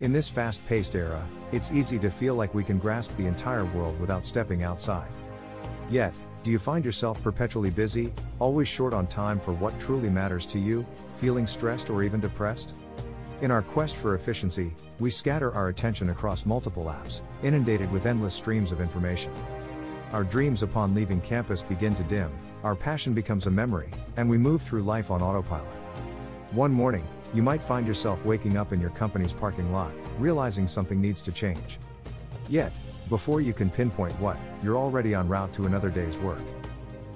In this fast paced era, it's easy to feel like we can grasp the entire world without stepping outside. Yet, do you find yourself perpetually busy, always short on time for what truly matters to you, feeling stressed or even depressed? In our quest for efficiency, we scatter our attention across multiple apps, inundated with endless streams of information. Our dreams upon leaving campus begin to dim, our passion becomes a memory, and we move through life on autopilot. One morning, you might find yourself waking up in your company's parking lot, realizing something needs to change. Yet, before you can pinpoint what, you're already en route to another day's work.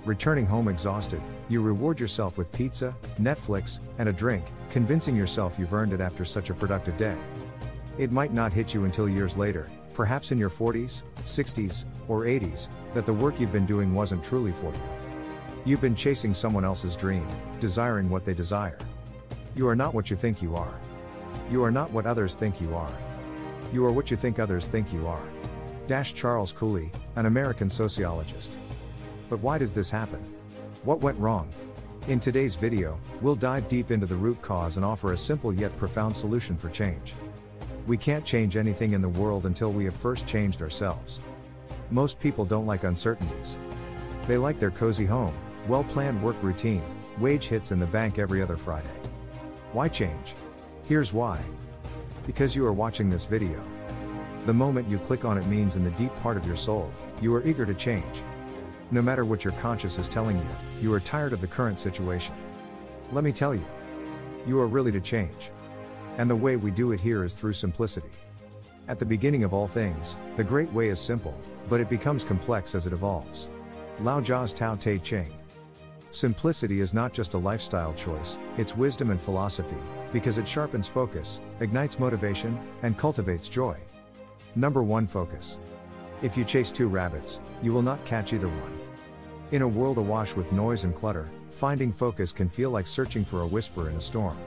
Returning home exhausted, you reward yourself with pizza, Netflix, and a drink, convincing yourself you've earned it after such a productive day. It might not hit you until years later, perhaps in your 40s, 60s, or 80s, that the work you've been doing wasn't truly for you. You've been chasing someone else's dream, desiring what they desire. You are not what you think you are. You are not what others think you are. You are what you think others think you are. Dash Charles Cooley, an American sociologist. But why does this happen? What went wrong? In today's video, we'll dive deep into the root cause and offer a simple yet profound solution for change. We can't change anything in the world until we have first changed ourselves. Most people don't like uncertainties. They like their cozy home, well planned work routine, wage hits in the bank every other Friday. Why change? Here's why. Because you are watching this video. The moment you click on it means in the deep part of your soul, you are eager to change. No matter what your conscience is telling you, you are tired of the current situation. Let me tell you, you are really to change. And the way we do it here is through simplicity. At the beginning of all things, the great way is simple, but it becomes complex as it evolves. Lao Tzu's Tao Te Ching. Simplicity is not just a lifestyle choice, it's wisdom and philosophy, because it sharpens focus, ignites motivation, and cultivates joy. Number 1 Focus. If you chase two rabbits, you will not catch either one. In a world awash with noise and clutter, finding focus can feel like searching for a whisper in a storm.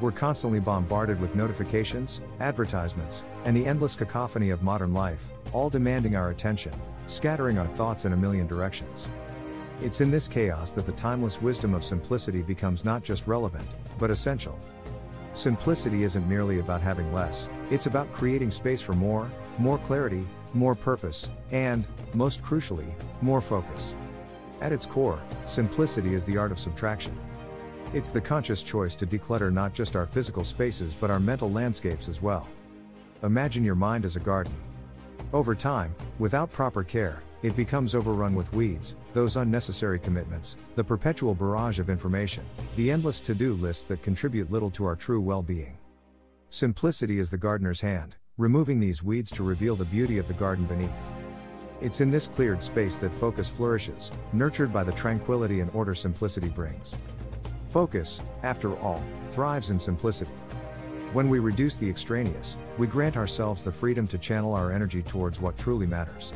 We're constantly bombarded with notifications, advertisements, and the endless cacophony of modern life, all demanding our attention, scattering our thoughts in a million directions. It's in this chaos that the timeless wisdom of simplicity becomes not just relevant, but essential. Simplicity isn't merely about having less, it's about creating space for more, more clarity, more purpose, and, most crucially, more focus. At its core, simplicity is the art of subtraction. It's the conscious choice to declutter not just our physical spaces but our mental landscapes as well. Imagine your mind as a garden. Over time, without proper care, it becomes overrun with weeds, those unnecessary commitments, the perpetual barrage of information, the endless to do lists that contribute little to our true well being. Simplicity is the gardener's hand, removing these weeds to reveal the beauty of the garden beneath. It's in this cleared space that focus flourishes, nurtured by the tranquility and order simplicity brings. Focus, after all, thrives in simplicity. When we reduce the extraneous, we grant ourselves the freedom to channel our energy towards what truly matters.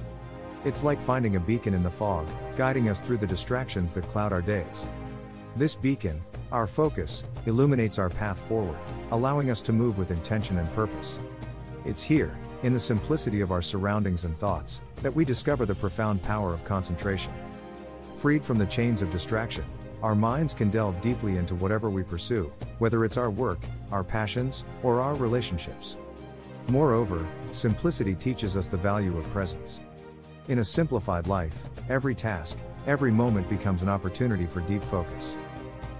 It's like finding a beacon in the fog, guiding us through the distractions that cloud our days. This beacon, our focus, illuminates our path forward, allowing us to move with intention and purpose. It's here, in the simplicity of our surroundings and thoughts, that we discover the profound power of concentration. Freed from the chains of distraction, our minds can delve deeply into whatever we pursue, whether it's our work, our passions, or our relationships. Moreover, simplicity teaches us the value of presence. In a simplified life, every task, every moment becomes an opportunity for deep focus.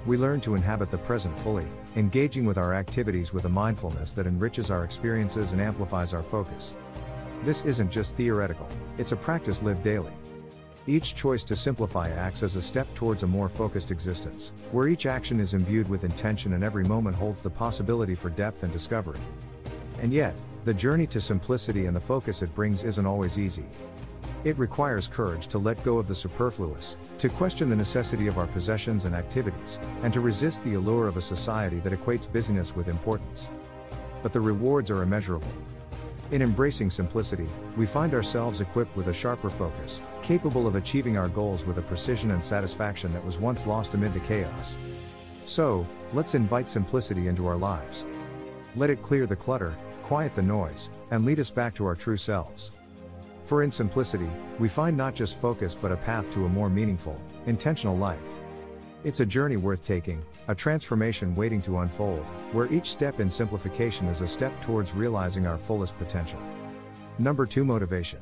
We learn to inhabit the present fully, engaging with our activities with a mindfulness that enriches our experiences and amplifies our focus. This isn't just theoretical, it's a practice lived daily. Each choice to simplify acts as a step towards a more focused existence, where each action is imbued with intention and every moment holds the possibility for depth and discovery. And yet, the journey to simplicity and the focus it brings isn't always easy. It requires courage to let go of the superfluous, to question the necessity of our possessions and activities, and to resist the allure of a society that equates busyness with importance. But the rewards are immeasurable. In embracing simplicity, we find ourselves equipped with a sharper focus, capable of achieving our goals with a precision and satisfaction that was once lost amid the chaos. So, let's invite simplicity into our lives. Let it clear the clutter, quiet the noise, and lead us back to our true selves. For in simplicity, we find not just focus but a path to a more meaningful, intentional life. It's a journey worth taking, a transformation waiting to unfold, where each step in simplification is a step towards realizing our fullest potential. Number 2 Motivation.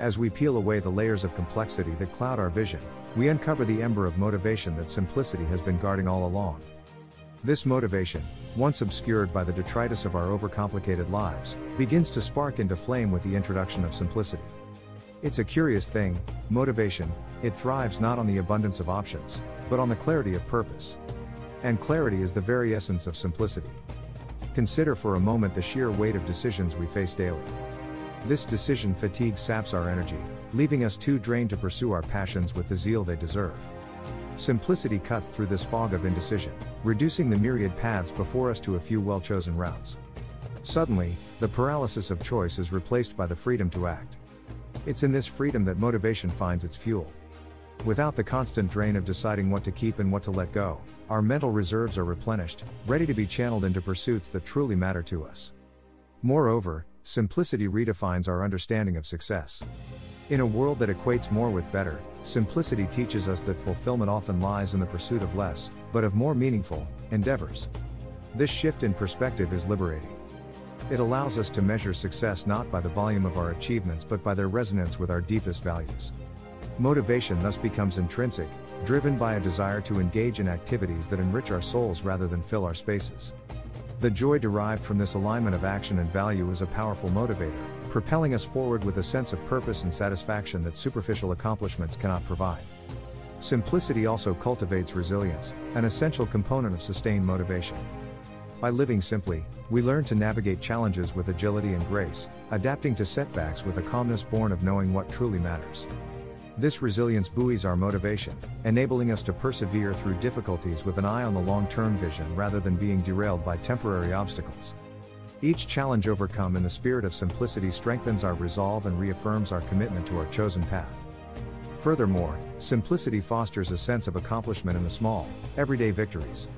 As we peel away the layers of complexity that cloud our vision, we uncover the ember of motivation that simplicity has been guarding all along. This motivation, once obscured by the detritus of our overcomplicated lives, begins to spark into flame with the introduction of simplicity. It's a curious thing, motivation, it thrives not on the abundance of options, but on the clarity of purpose. And clarity is the very essence of simplicity. Consider for a moment the sheer weight of decisions we face daily. This decision fatigue saps our energy, leaving us too drained to pursue our passions with the zeal they deserve. Simplicity cuts through this fog of indecision, reducing the myriad paths before us to a few well chosen routes. Suddenly, the paralysis of choice is replaced by the freedom to act. It's in this freedom that motivation finds its fuel. Without the constant drain of deciding what to keep and what to let go, our mental reserves are replenished, ready to be channeled into pursuits that truly matter to us. Moreover, simplicity redefines our understanding of success. In a world that equates more with better, simplicity teaches us that fulfillment often lies in the pursuit of less, but of more meaningful, endeavors. This shift in perspective is liberating. It allows us to measure success not by the volume of our achievements but by their resonance with our deepest values. Motivation thus becomes intrinsic, driven by a desire to engage in activities that enrich our souls rather than fill our spaces. The joy derived from this alignment of action and value is a powerful motivator, propelling us forward with a sense of purpose and satisfaction that superficial accomplishments cannot provide. Simplicity also cultivates resilience, an essential component of sustained motivation. By living simply, we learn to navigate challenges with agility and grace, adapting to setbacks with a calmness born of knowing what truly matters. This resilience buoys our motivation, enabling us to persevere through difficulties with an eye on the long term vision rather than being derailed by temporary obstacles. Each challenge overcome in the spirit of simplicity strengthens our resolve and reaffirms our commitment to our chosen path. Furthermore, simplicity fosters a sense of accomplishment in the small, everyday victories.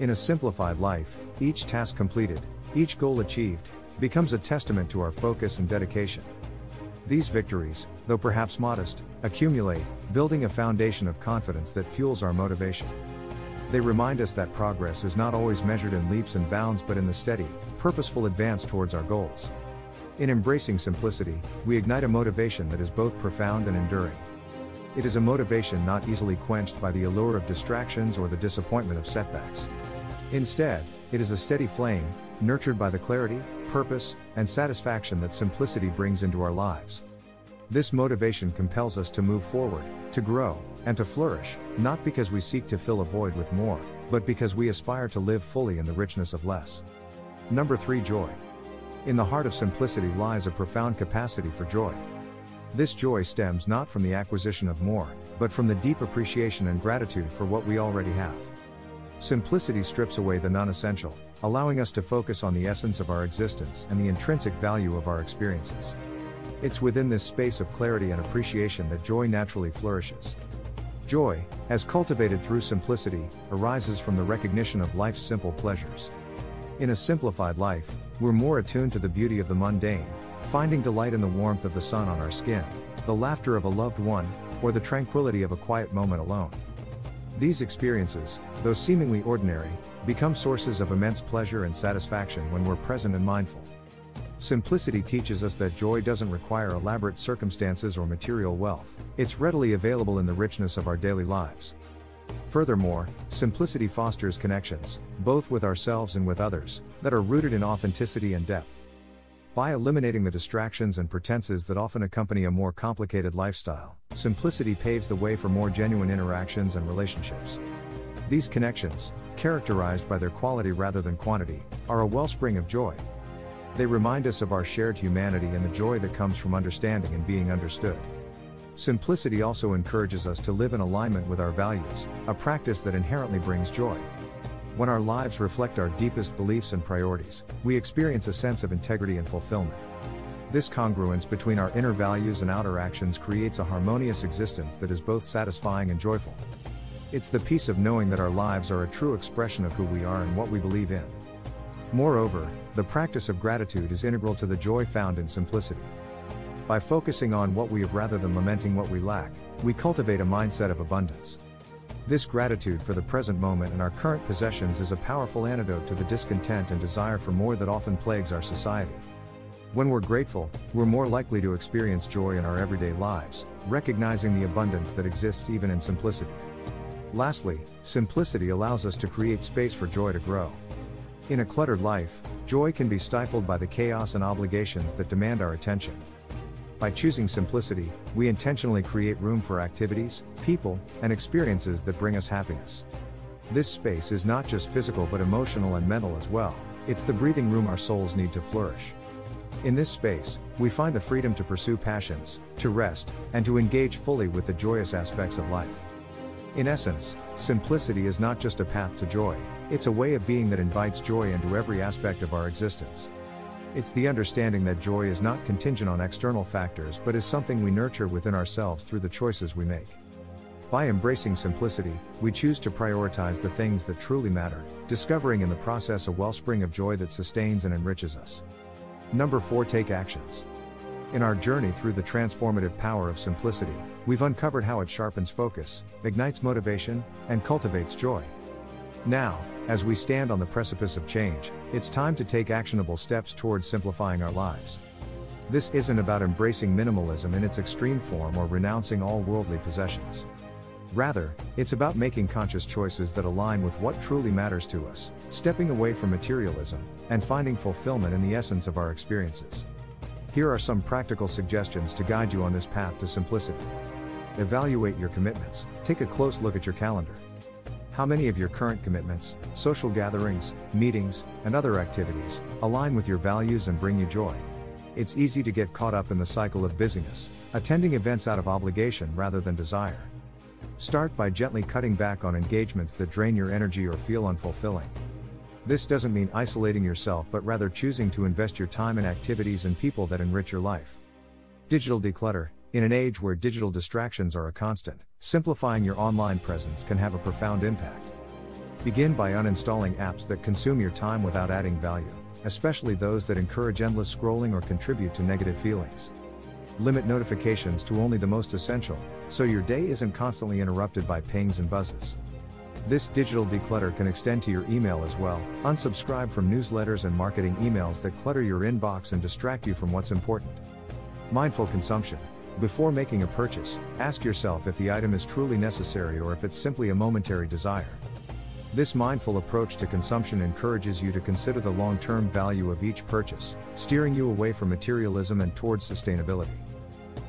In a simplified life, each task completed, each goal achieved, becomes a testament to our focus and dedication. These victories, though perhaps modest, accumulate, building a foundation of confidence that fuels our motivation. They remind us that progress is not always measured in leaps and bounds but in the steady, purposeful advance towards our goals. In embracing simplicity, we ignite a motivation that is both profound and enduring. It is a motivation not easily quenched by the allure of distractions or the disappointment of setbacks. Instead, it is a steady flame, nurtured by the clarity, purpose, and satisfaction that simplicity brings into our lives. This motivation compels us to move forward, to grow, and to flourish, not because we seek to fill a void with more, but because we aspire to live fully in the richness of less. Number 3 Joy. In the heart of simplicity lies a profound capacity for joy. This joy stems not from the acquisition of more, but from the deep appreciation and gratitude for what we already have. Simplicity strips away the non essential, allowing us to focus on the essence of our existence and the intrinsic value of our experiences. It's within this space of clarity and appreciation that joy naturally flourishes. Joy, as cultivated through simplicity, arises from the recognition of life's simple pleasures. In a simplified life, we're more attuned to the beauty of the mundane, finding delight in the warmth of the sun on our skin, the laughter of a loved one, or the tranquility of a quiet moment alone. These experiences, though seemingly ordinary, become sources of immense pleasure and satisfaction when we're present and mindful. Simplicity teaches us that joy doesn't require elaborate circumstances or material wealth, it's readily available in the richness of our daily lives. Furthermore, simplicity fosters connections, both with ourselves and with others, that are rooted in authenticity and depth. By eliminating the distractions and pretenses that often accompany a more complicated lifestyle, simplicity paves the way for more genuine interactions and relationships. These connections, characterized by their quality rather than quantity, are a wellspring of joy. They remind us of our shared humanity and the joy that comes from understanding and being understood. Simplicity also encourages us to live in alignment with our values, a practice that inherently brings joy. When our lives reflect our deepest beliefs and priorities, we experience a sense of integrity and fulfillment. This congruence between our inner values and outer actions creates a harmonious existence that is both satisfying and joyful. It's the peace of knowing that our lives are a true expression of who we are and what we believe in. Moreover, the practice of gratitude is integral to the joy found in simplicity. By focusing on what we have rather than lamenting what we lack, we cultivate a mindset of abundance. This gratitude for the present moment and our current possessions is a powerful antidote to the discontent and desire for more that often plagues our society. When we're grateful, we're more likely to experience joy in our everyday lives, recognizing the abundance that exists even in simplicity. Lastly, simplicity allows us to create space for joy to grow. In a cluttered life, joy can be stifled by the chaos and obligations that demand our attention. By choosing simplicity, we intentionally create room for activities, people, and experiences that bring us happiness. This space is not just physical but emotional and mental as well, it's the breathing room our souls need to flourish. In this space, we find the freedom to pursue passions, to rest, and to engage fully with the joyous aspects of life. In essence, simplicity is not just a path to joy, it's a way of being that invites joy into every aspect of our existence. It's the understanding that joy is not contingent on external factors but is something we nurture within ourselves through the choices we make. By embracing simplicity, we choose to prioritize the things that truly matter, discovering in the process a wellspring of joy that sustains and enriches us. Number 4 Take actions. In our journey through the transformative power of simplicity, we've uncovered how it sharpens focus, ignites motivation, and cultivates joy. Now, as we stand on the precipice of change, it's time to take actionable steps towards simplifying our lives. This isn't about embracing minimalism in its extreme form or renouncing all worldly possessions. Rather, it's about making conscious choices that align with what truly matters to us, stepping away from materialism, and finding fulfillment in the essence of our experiences. Here are some practical suggestions to guide you on this path to simplicity. Evaluate your commitments, take a close look at your calendar. How many of your current commitments, social gatherings, meetings, and other activities align with your values and bring you joy? It's easy to get caught up in the cycle of busyness, attending events out of obligation rather than desire. Start by gently cutting back on engagements that drain your energy or feel unfulfilling. This doesn't mean isolating yourself but rather choosing to invest your time in activities and people that enrich your life. Digital declutter, in an age where digital distractions are a constant, simplifying your online presence can have a profound impact. Begin by uninstalling apps that consume your time without adding value, especially those that encourage endless scrolling or contribute to negative feelings. Limit notifications to only the most essential, so your day isn't constantly interrupted by pings and buzzes. This digital declutter can extend to your email as well. Unsubscribe from newsletters and marketing emails that clutter your inbox and distract you from what's important. Mindful consumption. Before making a purchase, ask yourself if the item is truly necessary or if it's simply a momentary desire. This mindful approach to consumption encourages you to consider the long term value of each purchase, steering you away from materialism and towards sustainability.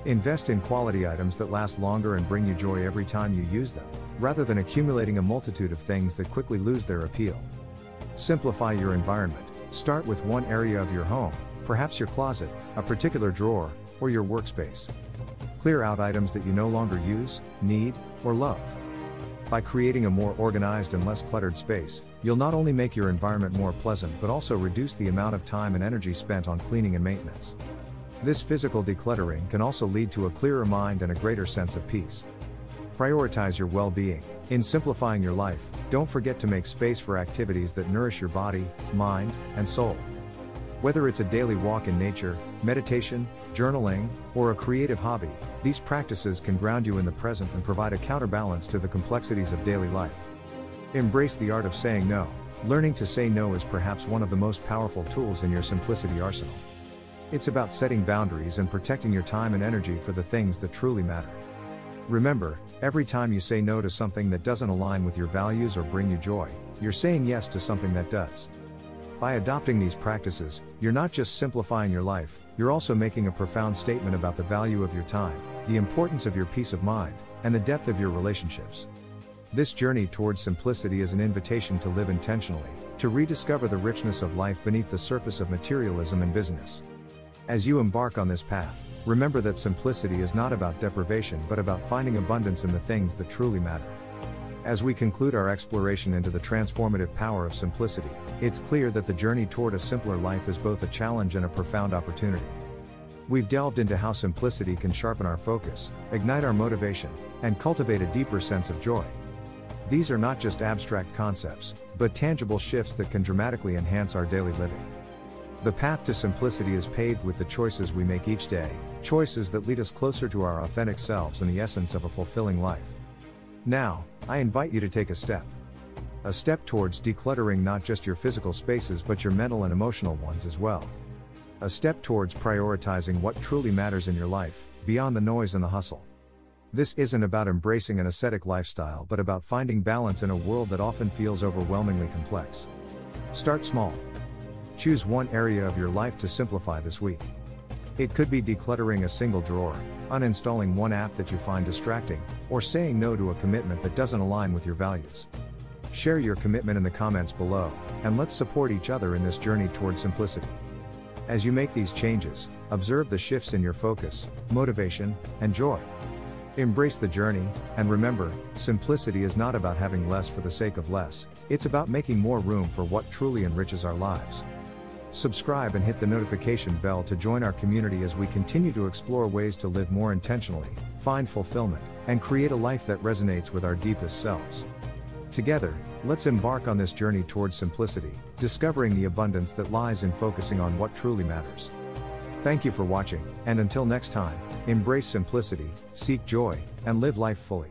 Invest in quality items that last longer and bring you joy every time you use them, rather than accumulating a multitude of things that quickly lose their appeal. Simplify your environment. Start with one area of your home, perhaps your closet, a particular drawer, or your workspace. Clear out items that you no longer use, need, or love. By creating a more organized and less cluttered space, you'll not only make your environment more pleasant but also reduce the amount of time and energy spent on cleaning and maintenance. This physical decluttering can also lead to a clearer mind and a greater sense of peace. Prioritize your well being. In simplifying your life, don't forget to make space for activities that nourish your body, mind, and soul. Whether it's a daily walk in nature, meditation, journaling, or a creative hobby, these practices can ground you in the present and provide a counterbalance to the complexities of daily life. Embrace the art of saying no. Learning to say no is perhaps one of the most powerful tools in your simplicity arsenal. It's about setting boundaries and protecting your time and energy for the things that truly matter. Remember, every time you say no to something that doesn't align with your values or bring you joy, you're saying yes to something that does. By adopting these practices, you're not just simplifying your life, you're also making a profound statement about the value of your time, the importance of your peace of mind, and the depth of your relationships. This journey towards simplicity is an invitation to live intentionally, to rediscover the richness of life beneath the surface of materialism and business. As you embark on this path, remember that simplicity is not about deprivation but about finding abundance in the things that truly matter. As we conclude our exploration into the transformative power of simplicity, it's clear that the journey toward a simpler life is both a challenge and a profound opportunity. We've delved into how simplicity can sharpen our focus, ignite our motivation, and cultivate a deeper sense of joy. These are not just abstract concepts, but tangible shifts that can dramatically enhance our daily living. The path to simplicity is paved with the choices we make each day, choices that lead us closer to our authentic selves and the essence of a fulfilling life. Now, I invite you to take a step. A step towards decluttering not just your physical spaces but your mental and emotional ones as well. A step towards prioritizing what truly matters in your life, beyond the noise and the hustle. This isn't about embracing an ascetic lifestyle but about finding balance in a world that often feels overwhelmingly complex. Start small. Choose one area of your life to simplify this week. It could be decluttering a single drawer, uninstalling one app that you find distracting, or saying no to a commitment that doesn't align with your values. Share your commitment in the comments below, and let's support each other in this journey toward simplicity. As you make these changes, observe the shifts in your focus, motivation, and joy. Embrace the journey, and remember, simplicity is not about having less for the sake of less, it's about making more room for what truly enriches our lives. Subscribe and hit the notification bell to join our community as we continue to explore ways to live more intentionally, find fulfillment, and create a life that resonates with our deepest selves. Together, let's embark on this journey towards simplicity, discovering the abundance that lies in focusing on what truly matters. Thank you for watching, and until next time, embrace simplicity, seek joy, and live life fully.